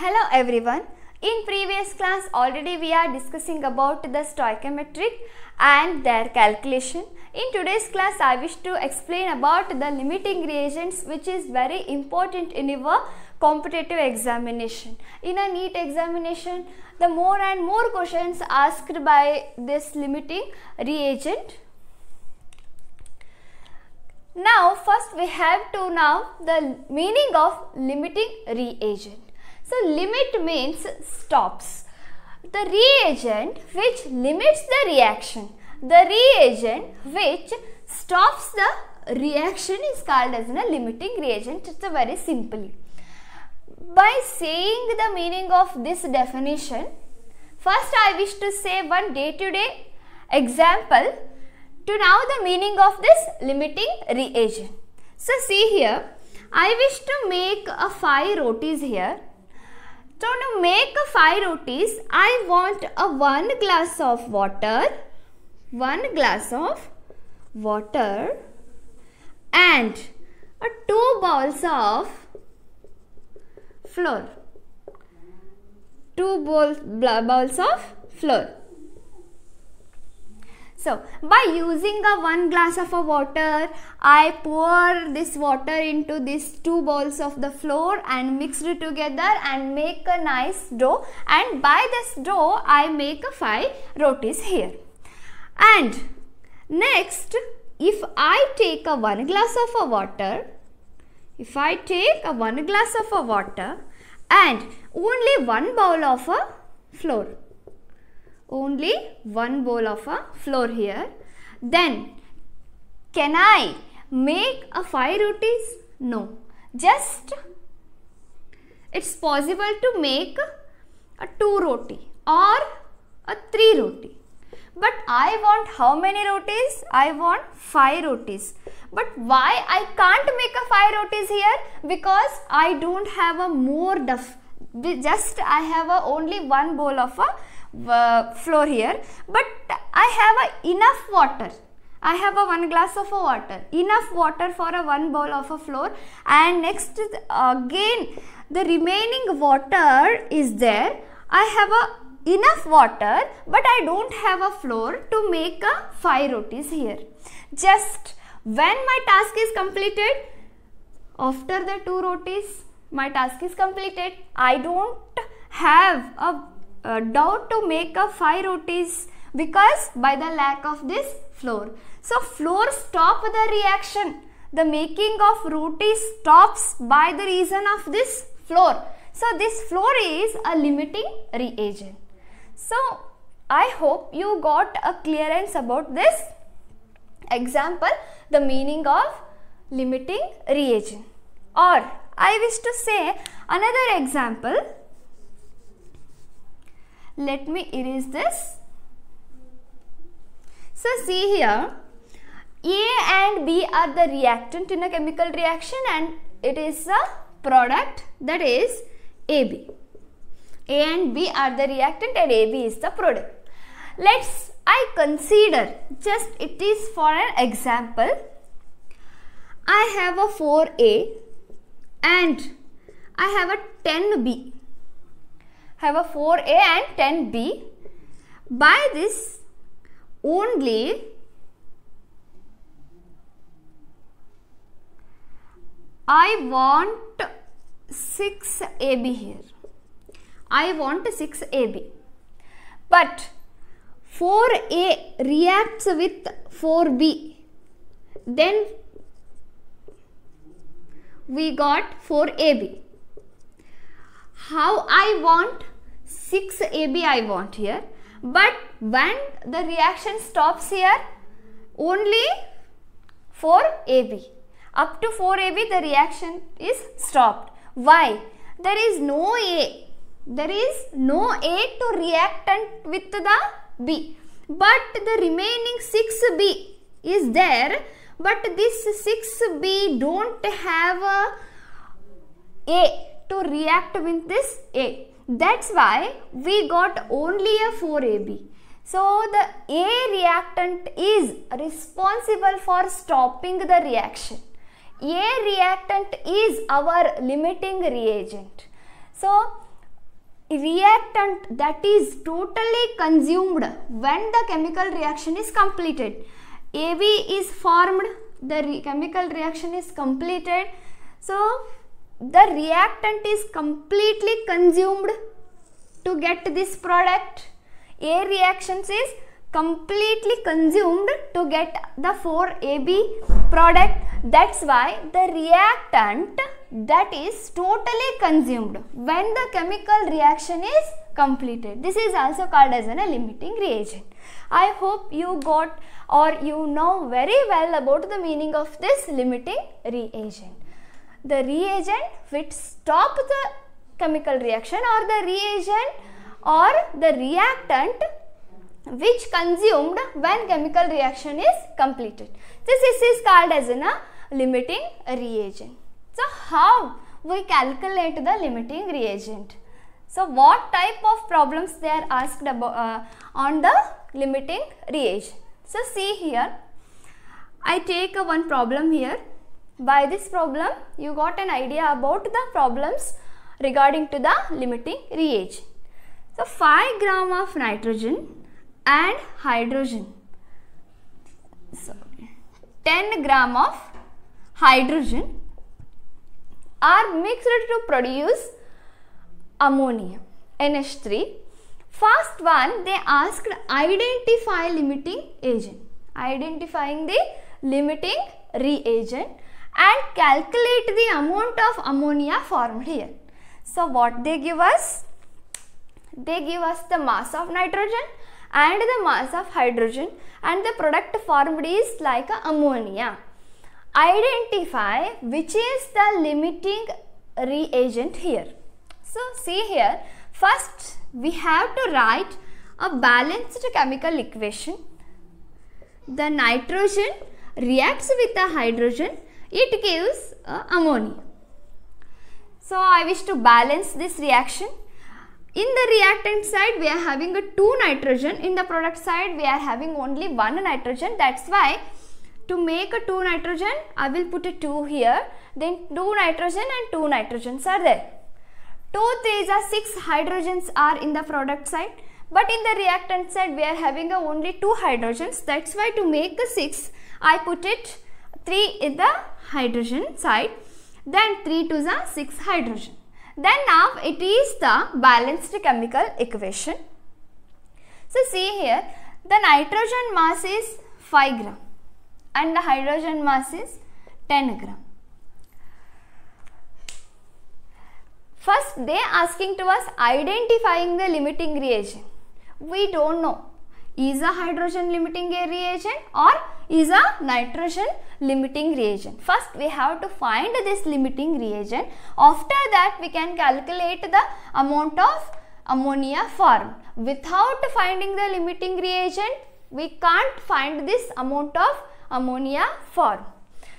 Hello everyone. In previous class already we are discussing about the stoichiometric and their calculation. In today's class I wish to explain about the limiting reagents which is very important in your competitive examination. In a NEET examination the more and more questions asked by this limiting reagent now first we have to know the meaning of limiting reagent. So limit means stops. The reagent which limits the reaction. The reagent which stops the reaction is called as a limiting reagent. It's very simply. By saying the meaning of this definition, first I wish to say one day to day example to now the meaning of this limiting reagent. So see here, I wish to make a 5 rotis here. So to make a 5 rotis, I want a 1 glass of water, 1 glass of water and a 2 bowls of flour. 2 bowls, bowls of flour. So, by using a one glass of a water, I pour this water into these two bowls of the flour and mix it together and make a nice dough. And by this dough, I make a five rotis here. And next, if I take a one glass of a water, if I take a one glass of a water and only one bowl of a flour only one bowl of a flour here. Then can I make a 5 rotis? No. Just it's possible to make a 2 roti or a 3 roti. But I want how many rotis? I want 5 rotis. But why I can't make a 5 rotis here? Because I don't have a more duff. Just I have a only one bowl of a uh, flour here. But I have a enough water. I have a one glass of a water. Enough water for a one bowl of a floor. And next again the remaining water is there. I have a enough water but I don't have a floor to make a 5 rotis here. Just when my task is completed after the 2 rotis my task is completed. I don't have a uh, doubt to make a 5 rotis because by the lack of this flour. So flour stop the reaction. The making of rotis stops by the reason of this flour. So this flour is a limiting reagent. So I hope you got a clearance about this example the meaning of limiting reagent or I wish to say another example let me erase this. So see here A and B are the reactant in a chemical reaction and it is a product that is AB. A and B are the reactant and AB is the product. Let's I consider just it is for an example. I have a 4A and I have a 10B have a 4a and 10b. By this only I want 6ab here. I want 6ab. But 4a reacts with 4b. Then we got 4ab how I want 6 AB I want here. But when the reaction stops here only 4 AB up to 4 AB the reaction is stopped. Why? There is no A. There is no A to reactant with the B. But the remaining 6B is there. But this 6B don't have a A to react with this A. That's why we got only a 4AB. So the A reactant is responsible for stopping the reaction. A reactant is our limiting reagent. So reactant that is totally consumed when the chemical reaction is completed. AB is formed, the re chemical reaction is completed. So, the reactant is completely consumed to get this product. A reactions is completely consumed to get the 4AB product. That's why the reactant that is totally consumed when the chemical reaction is completed. This is also called as an, a limiting reagent. I hope you got or you know very well about the meaning of this limiting reagent. The reagent which stop the chemical reaction or the reagent or the reactant which consumed when chemical reaction is completed. This is called as a limiting reagent. So, how we calculate the limiting reagent? So, what type of problems they are asked about uh, on the limiting reagent? So, see here, I take a one problem here. By this problem, you got an idea about the problems regarding to the limiting reagent. So, 5 gram of nitrogen and hydrogen. So, 10 gram of hydrogen are mixed to produce ammonia NH3. First one they asked identify limiting agent. Identifying the limiting reagent and calculate the amount of ammonia formed here. So what they give us? They give us the mass of nitrogen and the mass of hydrogen and the product formed is like ammonia. Identify which is the limiting reagent here. So see here first we have to write a balanced chemical equation. The nitrogen reacts with the hydrogen it gives uh, ammonia. So I wish to balance this reaction. In the reactant side we are having a 2 nitrogen. In the product side we are having only 1 nitrogen. That's why to make a 2 nitrogen I will put a 2 here. Then 2 nitrogen and 2 nitrogens are there. 2 3s are 6 hydrogens are in the product side. But in the reactant side we are having only 2 hydrogens. That's why to make a 6 I put it 3 in the hydrogen side then 3 to the 6 hydrogen then now it is the balanced chemical equation. So see here the nitrogen mass is 5 gram and the hydrogen mass is 10 gram. First they asking to us identifying the limiting reagent. We don't know is a hydrogen limiting reagent or is a nitrogen limiting reagent. First we have to find this limiting reagent. After that we can calculate the amount of ammonia formed. Without finding the limiting reagent we can't find this amount of ammonia formed.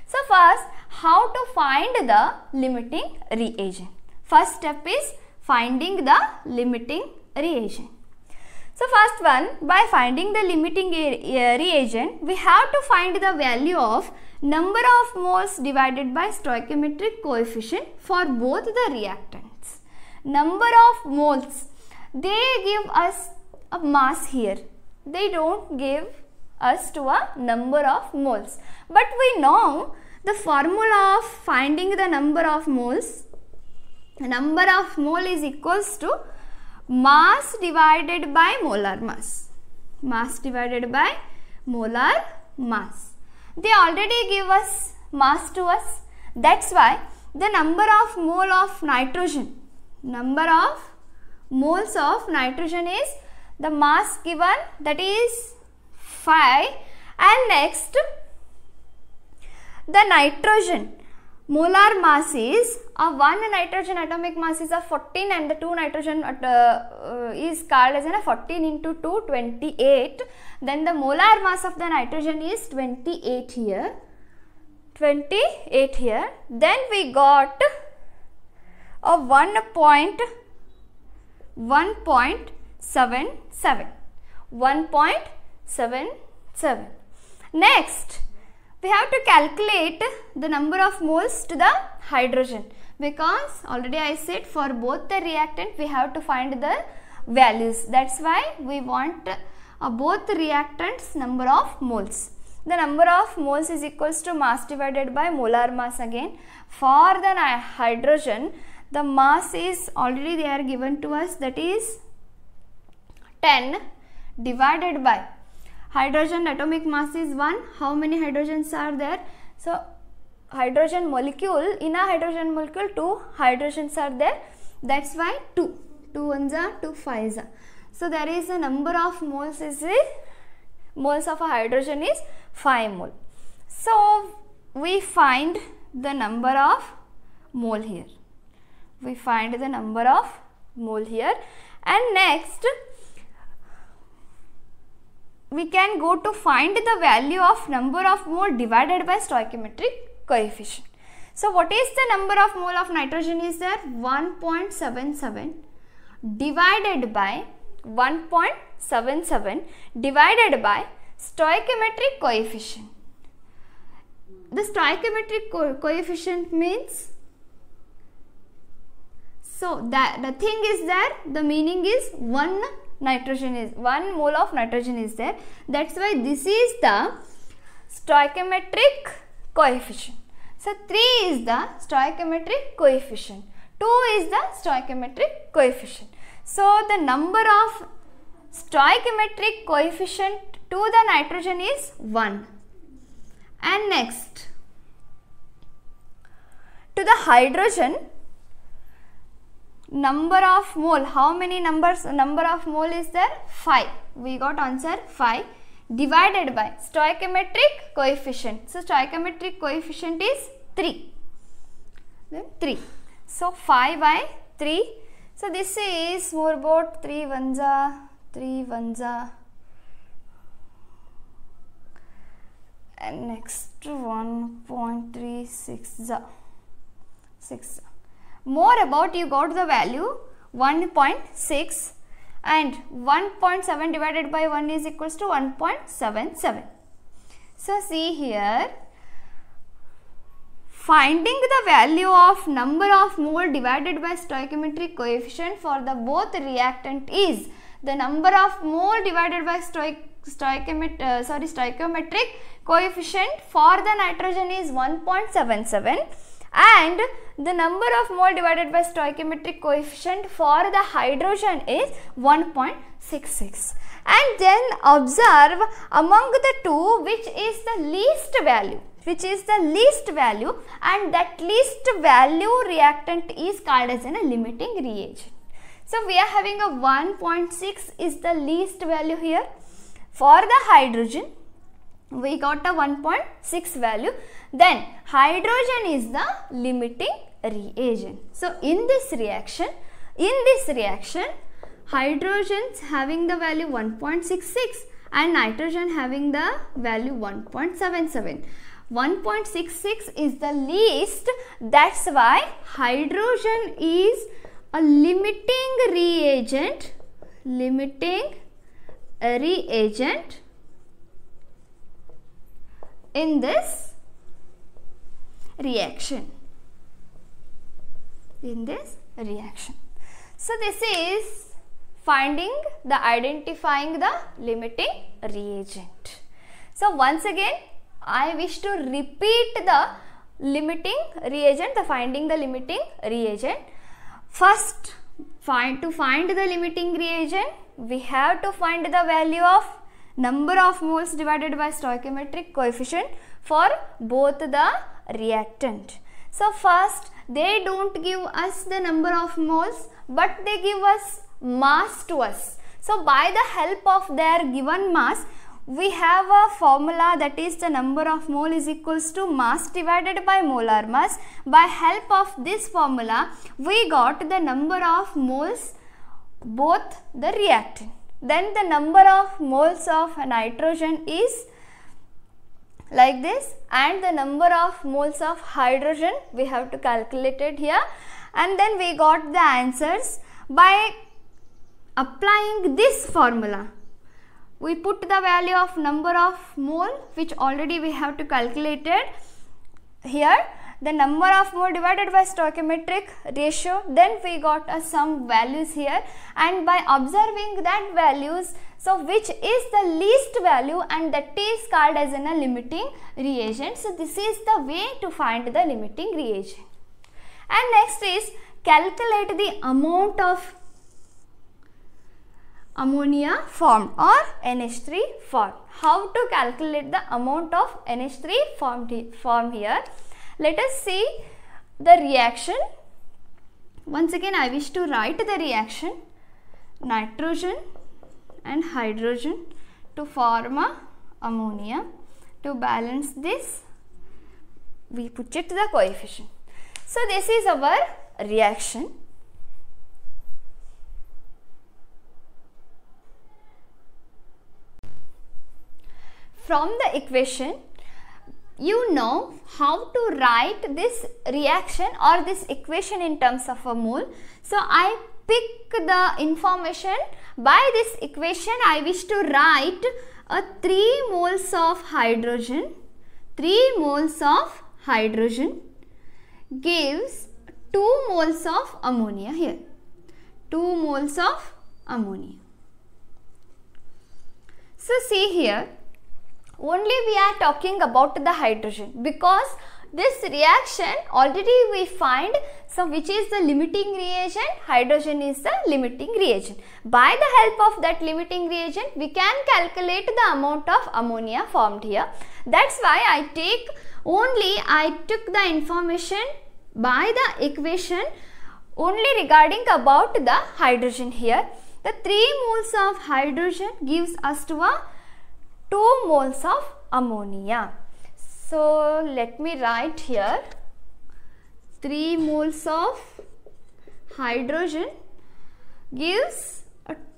So first how to find the limiting reagent. First step is finding the limiting reagent. So first one, by finding the limiting uh, reagent, we have to find the value of number of moles divided by stoichiometric coefficient for both the reactants. Number of moles, they give us a mass here. They don't give us to a number of moles. But we know the formula of finding the number of moles, number of mole is equals to mass divided by molar mass. Mass divided by molar mass. They already give us mass to us. That's why the number of mole of nitrogen, number of moles of nitrogen is the mass given that is 5 and next the nitrogen molar mass is a one nitrogen atomic mass is a 14 and the two nitrogen uh, uh, is called as a 14 into 2 28 then the molar mass of the nitrogen is 28 here. 28 here. Then we got a 1 point 1.77 1.77 next we have to calculate the number of moles to the hydrogen. Because already I said for both the reactant we have to find the values. That's why we want uh, both reactants number of moles. The number of moles is equals to mass divided by molar mass again. For the hydrogen the mass is already they are given to us that is 10 divided by hydrogen atomic mass is 1 how many hydrogens are there? So hydrogen molecule in a hydrogen molecule two hydrogens are there. That's why 2 2 ones are 2 fives are. So there is a number of moles is a, moles of a hydrogen is 5 mole. So we find the number of mole here. We find the number of mole here. And next we can go to find the value of number of mole divided by stoichiometric coefficient. So, what is the number of mole of nitrogen is there? 1.77 divided by 1.77 divided by stoichiometric coefficient. The stoichiometric co coefficient means so that the thing is there the meaning is 1 nitrogen is 1 mole of nitrogen is there. That's why this is the stoichiometric coefficient. So 3 is the stoichiometric coefficient. 2 is the stoichiometric coefficient. So the number of stoichiometric coefficient to the nitrogen is 1 and next to the hydrogen number of mole. How many numbers number of mole is there? 5 we got answer 5 divided by stoichiometric coefficient. So stoichiometric coefficient is 3 then 3 so 5 by 3 so this is more about 3 vanza 3 vanza and next 1.36 6 more about you got the value 1.6 and 1.7 divided by 1 is equals to 1.77. So see here finding the value of number of mole divided by stoichiometric coefficient for the both reactant is the number of mole divided by stoich stoichiometric uh, sorry stoichiometric coefficient for the nitrogen is 1.77 and the number of mole divided by stoichiometric coefficient for the hydrogen is 1.66 and then observe among the two which is the least value which is the least value and that least value reactant is called as a limiting reagent. So, we are having a 1.6 is the least value here for the hydrogen we got a 1.6 value then hydrogen is the limiting reagent. So in this reaction, in this reaction hydrogens having the value 1.66 and nitrogen having the value 1.77. 1.66 is the least that's why hydrogen is a limiting reagent limiting reagent in this reaction. In this reaction. So this is finding the identifying the limiting reagent. So once again i wish to repeat the limiting reagent the finding the limiting reagent. First find to find the limiting reagent we have to find the value of number of moles divided by stoichiometric coefficient for both the reactant. So first they don't give us the number of moles but they give us mass to us. So by the help of their given mass we have a formula that is the number of mole is equals to mass divided by molar mass. By help of this formula we got the number of moles both the reactant then the number of moles of nitrogen is like this and the number of moles of hydrogen we have to calculate it here. And then we got the answers by applying this formula. We put the value of number of mole which already we have to calculate it here the number of mole divided by stoichiometric ratio then we got uh, some values here and by observing that values so which is the least value and that is called as a limiting reagent so this is the way to find the limiting reagent and next is calculate the amount of ammonia formed or NH3 formed. How to calculate the amount of NH3 formed, formed here? Let us see the reaction. Once again I wish to write the reaction nitrogen and hydrogen to form a ammonia. To balance this we put it the coefficient. So this is our reaction from the equation you know how to write this reaction or this equation in terms of a mole. So, I pick the information by this equation I wish to write a 3 moles of hydrogen 3 moles of hydrogen gives 2 moles of ammonia here 2 moles of ammonia. So, see here only we are talking about the hydrogen because this reaction already we find so which is the limiting reagent hydrogen is the limiting reagent. By the help of that limiting reagent we can calculate the amount of ammonia formed here. That's why i take only i took the information by the equation only regarding about the hydrogen here. The 3 moles of hydrogen gives us to a 2 moles of ammonia. So, let me write here 3 moles of hydrogen gives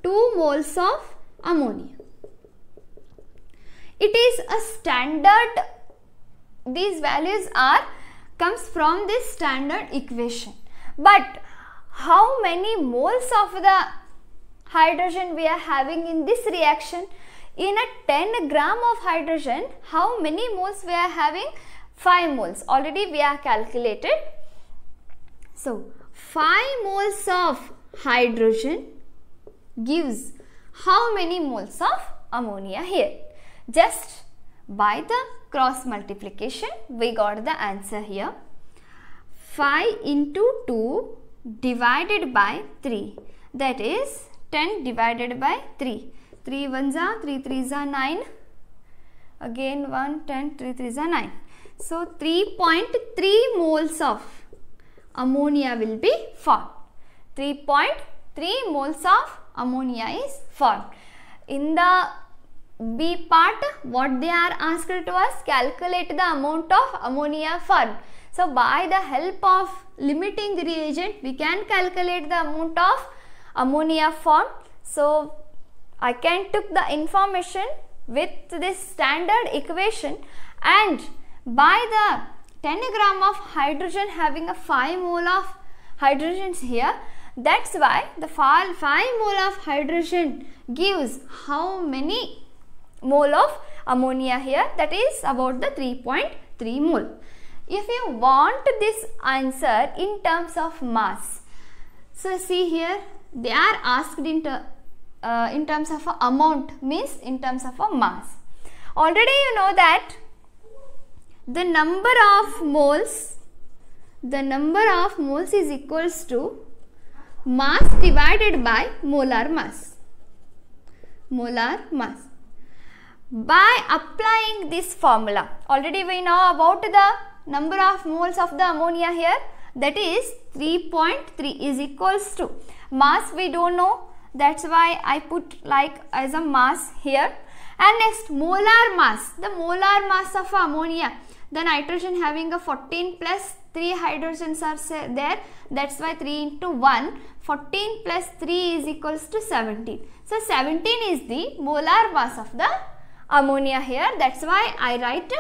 2 moles of ammonia. It is a standard, these values are comes from this standard equation. But how many moles of the hydrogen we are having in this reaction? In a 10 gram of hydrogen how many moles we are having? 5 moles. Already we are calculated. So 5 moles of hydrogen gives how many moles of ammonia here? Just by the cross multiplication we got the answer here. 5 into 2 divided by 3 that is 10 divided by 3 3 1 za 3 3 za 9 again 1 10 3 3 za 9 so 3.3 moles of ammonia will be formed. 3.3 moles of ammonia is formed. In the B part what they are asked to us calculate the amount of ammonia formed. So by the help of limiting reagent we can calculate the amount of ammonia formed. So I can took the information with this standard equation and by the 10 gram of hydrogen having a 5 mole of hydrogens here that's why the 5 mole of hydrogen gives how many mole of ammonia here that is about the 3.3 mole. If you want this answer in terms of mass, so see here they are asked in uh, in terms of amount means in terms of a mass. Already you know that the number of moles the number of moles is equals to mass divided by molar mass. Molar mass. By applying this formula already we know about the number of moles of the ammonia here that is 3.3 is equals to. Mass we don't know that's why I put like as a mass here. And next molar mass. The molar mass of ammonia. The nitrogen having a 14 plus 3 hydrogens are there. That's why 3 into 1 14 plus 3 is equals to 17 so 17 is the molar mass of the ammonia here. That's why I write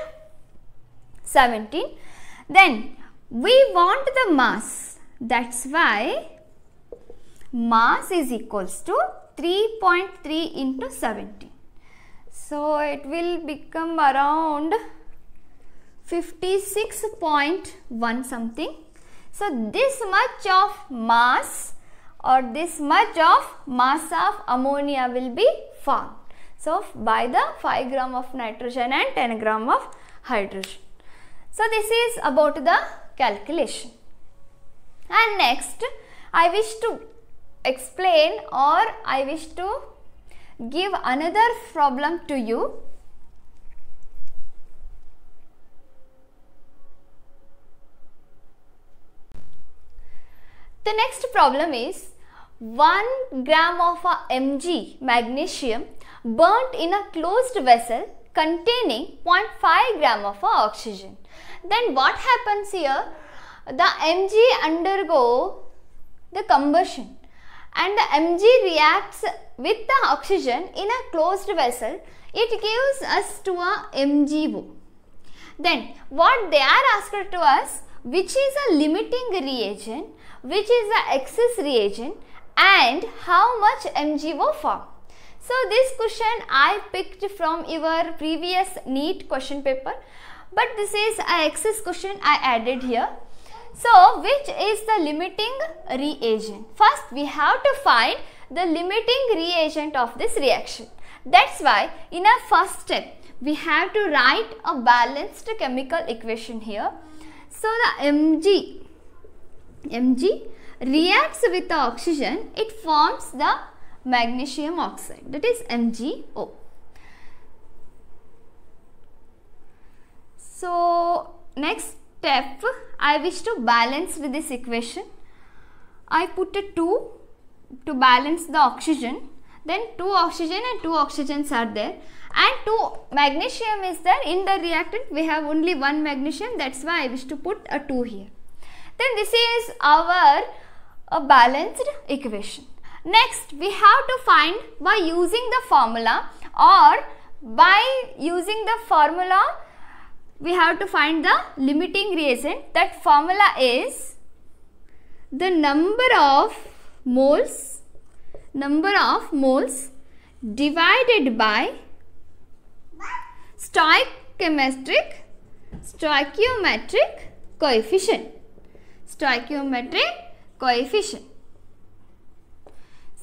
17 then we want the mass. That's why mass is equals to 3.3 into 17. So, it will become around 56.1 something. So this much of mass or this much of mass of ammonia will be formed. So by the 5 gram of nitrogen and 10 gram of hydrogen. So this is about the calculation. And next I wish to explain or I wish to give another problem to you The next problem is 1 gram of a Mg magnesium burnt in a closed vessel containing 0.5 gram of oxygen. Then what happens here? The Mg undergo the combustion and the Mg reacts with the oxygen in a closed vessel. It gives us to a MgO. Then what they are asked to us which is a limiting reagent which is the excess reagent and how much MgO form. So this question I picked from your previous NEET question paper but this is a excess question I added here. So which is the limiting reagent? First we have to find the limiting reagent of this reaction. That's why in our first step we have to write a balanced chemical equation here. So the Mg Mg reacts with the oxygen, it forms the magnesium oxide that is MgO. So, next step I wish to balance this equation. I put a 2 to balance the oxygen then 2 oxygen and 2 oxygens are there and 2 magnesium is there in the reactant we have only one magnesium that's why I wish to put a 2 here. Then this is our a balanced equation. Next, we have to find by using the formula or by using the formula, we have to find the limiting reagent. That formula is the number of moles, number of moles divided by stoichiometric, stoichiometric coefficient stoichiometric coefficient.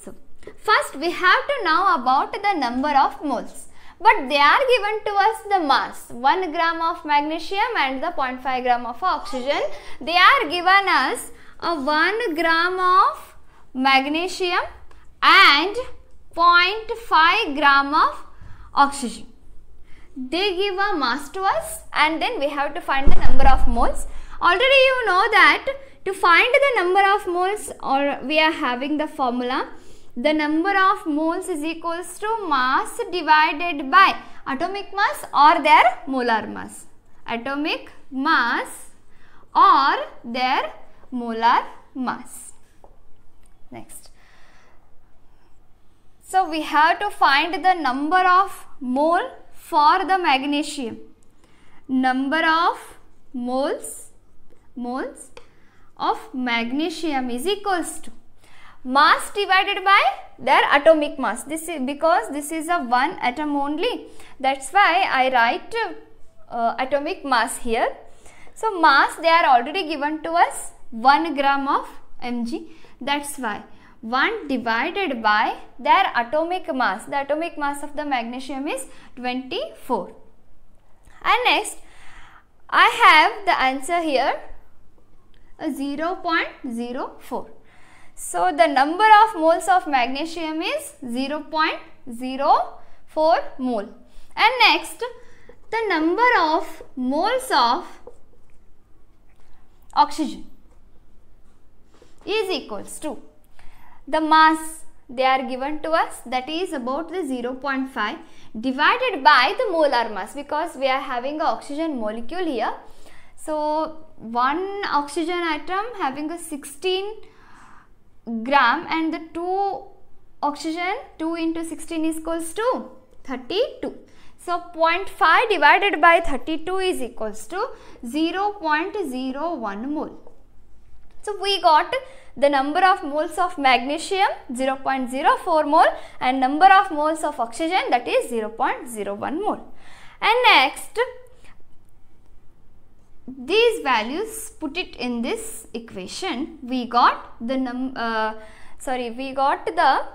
So, first we have to know about the number of moles. But they are given to us the mass 1 gram of magnesium and the 0.5 gram of oxygen. They are given us a 1 gram of magnesium and 0.5 gram of oxygen. They give a mass to us and then we have to find the number of moles. Already you know that to find the number of moles or we are having the formula the number of moles is equals to mass divided by atomic mass or their molar mass. Atomic mass or their molar mass. Next. So we have to find the number of mole for the magnesium. Number of moles moles of magnesium is equals to mass divided by their atomic mass. This is because this is a one atom only. That's why I write uh, atomic mass here. So mass they are already given to us 1 gram of Mg. That's why 1 divided by their atomic mass. The atomic mass of the magnesium is 24. And next I have the answer here 0.04. So, the number of moles of magnesium is 0.04 mole. And next, the number of moles of oxygen is equals to the mass they are given to us that is about the 0.5 divided by the molar mass because we are having a oxygen molecule here so, one oxygen atom having a 16 gram and the two oxygen 2 into 16 is equals to 32. So, 0.5 divided by 32 is equals to 0.01 mole. So, we got the number of moles of magnesium 0.04 mole and number of moles of oxygen that is 0.01 mole. And next these values put it in this equation we got the num uh, sorry we got the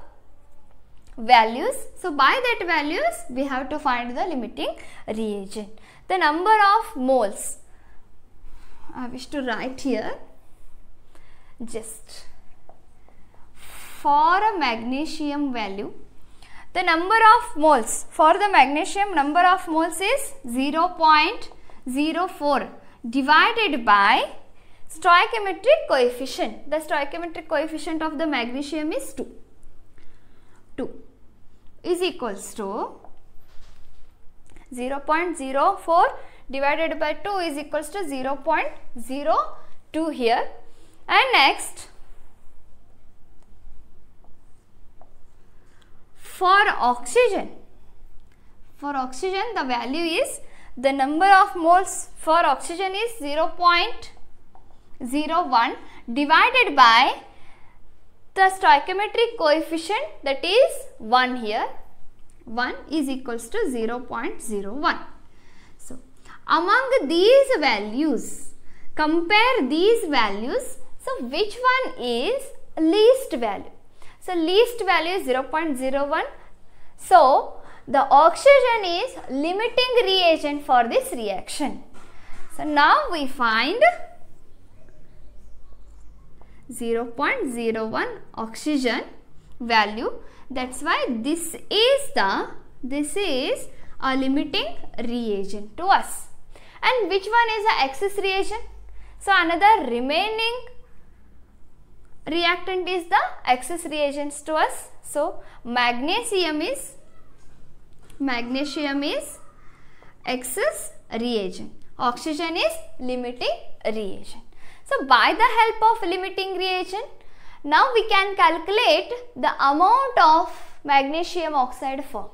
values. So by that values we have to find the limiting reagent. The number of moles I wish to write here just for a magnesium value the number of moles for the magnesium number of moles is 0.04 divided by stoichiometric coefficient. The stoichiometric coefficient of the magnesium is 2. 2 is equals to 0.04 divided by 2 is equals to 0.02 here and next for oxygen for oxygen the value is the number of moles for oxygen is 0.01 divided by the stoichiometric coefficient that is 1 here. 1 is equals to 0.01 so among these values compare these values. So which one is least value? So least value is 0.01 so the oxygen is limiting reagent for this reaction. So now we find 0.01 oxygen value. That's why this is the this is a limiting reagent to us. And which one is the excess reagent? So another remaining reactant is the excess reagents to us. So magnesium is magnesium is excess reagent. Oxygen is limiting reagent. So by the help of limiting reagent, now we can calculate the amount of magnesium oxide form.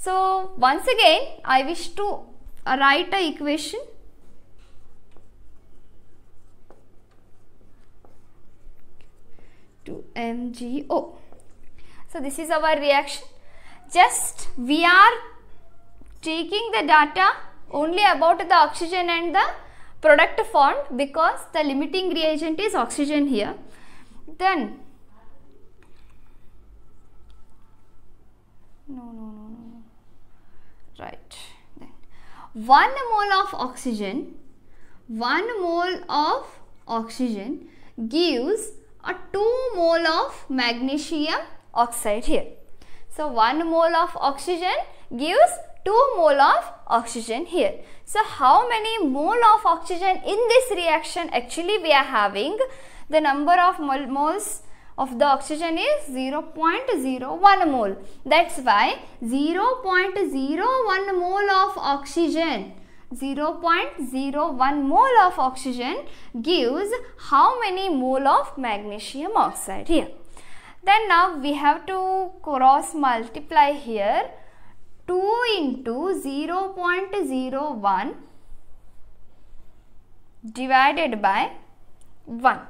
So once again, I wish to write a equation to MgO. So this is our reaction just we are taking the data only about the oxygen and the product formed because the limiting reagent is oxygen here. Then no no no no right. Then 1 mole of oxygen 1 mole of oxygen gives a 2 mole of magnesium oxide here so 1 mole of oxygen gives 2 mole of oxygen here. So how many mole of oxygen in this reaction actually we are having? The number of mol moles of the oxygen is 0.01 mole. That's why 0.01 mole of oxygen 0.01 mole of oxygen gives how many mole of magnesium oxide here. Then now we have to cross multiply here 2 into 0 0.01 divided by 1.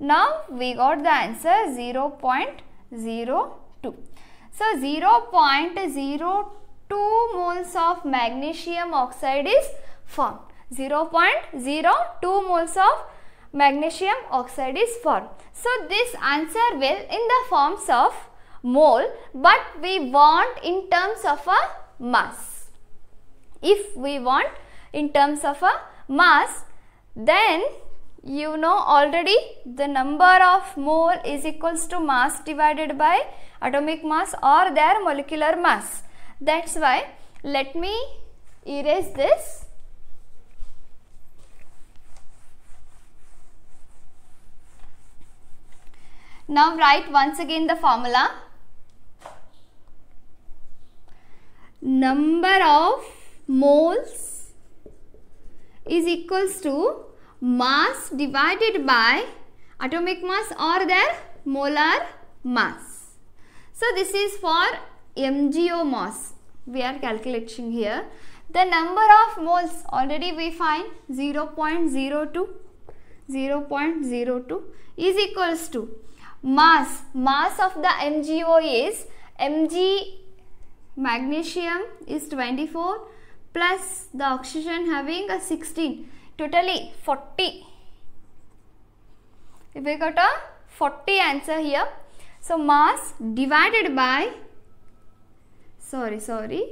Now we got the answer 0 0.02. So 0 0.02 moles of magnesium oxide is formed. 0 0.02 moles of magnesium oxide is formed. So this answer will in the forms of mole but we want in terms of a mass. If we want in terms of a mass then you know already the number of mole is equals to mass divided by atomic mass or their molecular mass. That's why let me erase this Now write once again the formula. Number of moles is equals to mass divided by atomic mass or their molar mass. So this is for MgO mass we are calculating here. The number of moles already we find 0 0.02 0 0.02 is equals to mass. Mass of the MgO is Mg magnesium is 24 plus the oxygen having a 16 totally 40 if we got a 40 answer here so mass divided by sorry sorry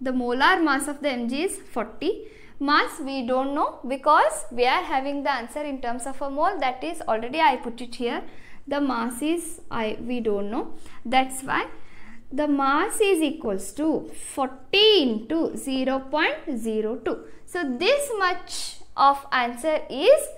the molar mass of the mg is 40 mass we don't know because we are having the answer in terms of a mole. That is already I put it here the mass is I we don't know. That's why the mass is equals to 14 to 0 0.02 so this much of answer is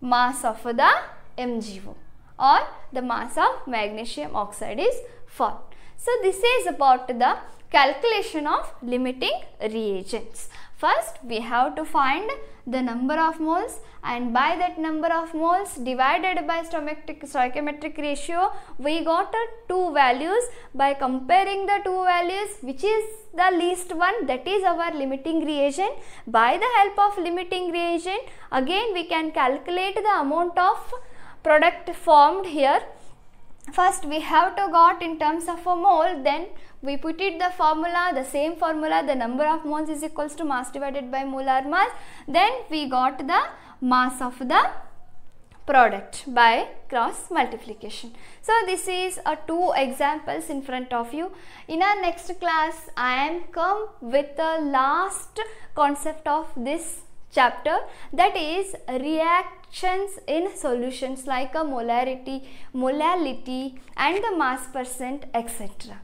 mass of the MgO or the mass of magnesium oxide is 4 So this is about the calculation of limiting reagents. First we have to find the number of moles and by that number of moles divided by stoichiometric, ratio we got two values by comparing the two values which is the least one that is our limiting reagent. By the help of limiting reagent again we can calculate the amount of product formed here first we have to got in terms of a mole then we put it the formula the same formula the number of moles is equals to mass divided by molar mass then we got the mass of the product by cross multiplication. So this is a two examples in front of you. In our next class I am come with the last concept of this chapter that is reactions in solutions like a molarity, molality and the mass percent etc.